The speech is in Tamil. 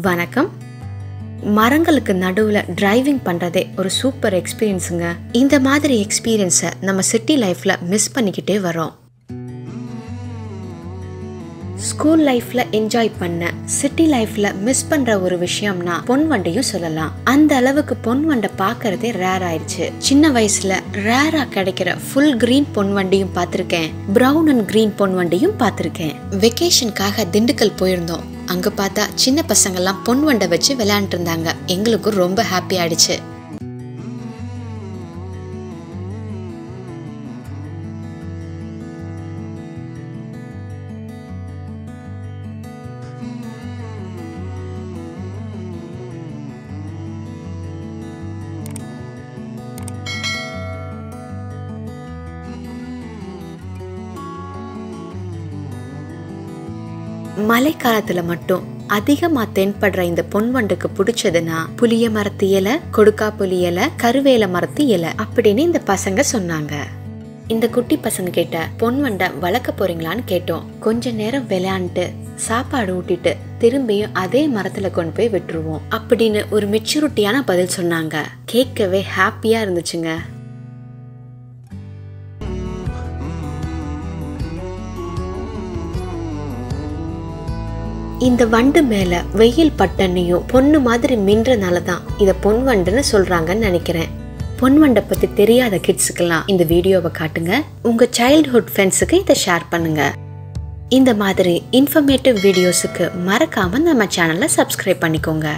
வணக்கம். மரங்களுக்கு நடுவில் டிரைவிங் பண்ணுறதே ஒரு சூப்பர் எக்ஸ்பீரியன்ஸுங்க இந்த மாதிரி எக்ஸ்பீரியன்ஸை நம்ம சிட்டி லைஃப்பில் மிஸ் பண்ணிக்கிட்டே வரோம் ஸ்கூல் லைஃப்ல என்ஜாய் பண்ண சிட்டி லைஃப்ல மிஸ் பண்ற ஒரு விஷயம்னா பொன் வண்டையும் சொல்லலாம். அந்த அளவுக்கு பொன் வண்டை பார்க்கறதே ரேர் ஆயிடுச்சு. சின்ன வயசுல ரேரா கிடைக்கிற ஃபுல் கிரீன் பொன் வண்டியும் பார்த்திருக்கேன். ப்ரௌன் அண்ட் கிரீன் பொன் வண்டியும் பார்த்திருக்கேன். வெக்கேஷனுக்காக திண்டுக்கல் போயிருந்தோம். அங்கே பார்த்தா சின்ன பசங்கெல்லாம் பொன் வண்டை வச்சு விளையாண்டுருந்தாங்க எங்களுக்கும் ரொம்ப ஹாப்பி ஆயிடுச்சு. மழை காலத்துல மட்டும் அதிகமா தென்படுற இந்த பொன்வண்டுக்கு பிடிச்சதுன்னா புளிய மரத்து இலை கொடுக்கா புளி இலை கருவேல மரத்து இலை அப்படின்னு இந்த பசங்க சொன்னாங்க. இந்த குட்டி பசங்க கிட்ட பொன்வண்டை வளர்க்க போறீங்களான்னு கேட்டோம். கொஞ்ச நேரம் விளையாண்டு சாப்பாடு ஊட்டிட்டு திரும்பியும் அதே மரத்துல கொண்டு போய் விட்டுருவோம் அப்படின்னு ஒரு மெச்சூரிட்டியான பதில் சொன்னாங்க. கேட்கவே ஹாப்பியா இருந்துச்சுங்க. இந்த வண்டு மேல வெயில் பட்டண்ணியும் பொண்ணு மாதிரி மின்றனால தான் இதை பொன் வண்டுன்னு சொல்றாங்கன்னு நினைக்கிறேன். பொன் வண்டை பத்தி தெரியாத கிட்ஸுக்கெல்லாம் இந்த வீடியோவை காட்டுங்க. உங்க சைல்ட்ஹுட் ஃப்ரெண்ட்ஸுக்கு இதை ஷேர் பண்ணுங்க. இந்த மாதிரி இன்ஃபர்மேட்டிவ் வீடியோஸுக்கு மறக்காம நம்ம சேனலை சப்ஸ்கிரைப் பண்ணிக்கோங்க.